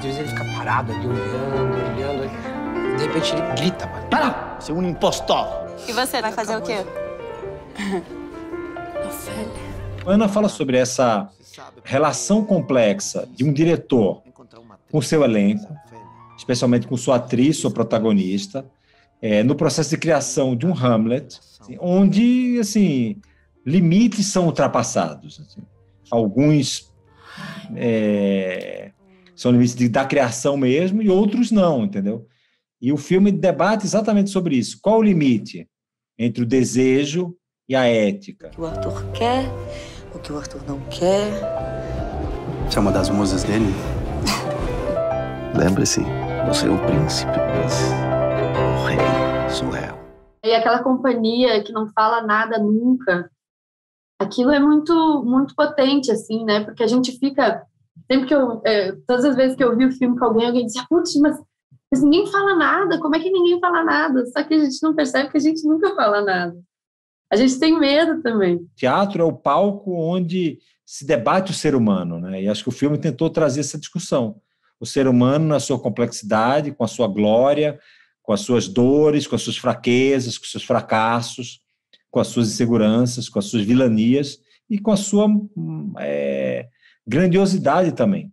Às vezes ele fica parado ali, olhando, olhando. De repente ele grita, mano. Para! Você é um impostor! E você vai fazer o quê? Ana fala sobre essa relação complexa de um diretor com seu elenco, especialmente com sua atriz, sua protagonista, é, no processo de criação de um Hamlet, assim, onde assim limites são ultrapassados. Assim. Alguns é, são limites de, da criação mesmo e outros não, entendeu? E o filme debate exatamente sobre isso. Qual o limite entre o desejo e a ética? O que o Arthur quer, o que o Arthur não quer. Você é uma das musas dele? Lembre-se, você é o príncipe, mas o rei sou eu. E aquela companhia que não fala nada nunca, aquilo é muito muito potente, assim, né? Porque a gente fica. Sempre que eu. É, todas as vezes que eu vi o filme com alguém, alguém dizia, putz, mas, mas ninguém fala nada, como é que ninguém fala nada? Só que a gente não percebe que a gente nunca fala nada. A gente tem medo também. Teatro é o palco onde se debate o ser humano, né? E acho que o filme tentou trazer essa discussão. O ser humano na sua complexidade, com a sua glória, com as suas dores, com as suas fraquezas, com os seus fracassos, com as suas inseguranças, com as suas vilanias e com a sua é, grandiosidade também.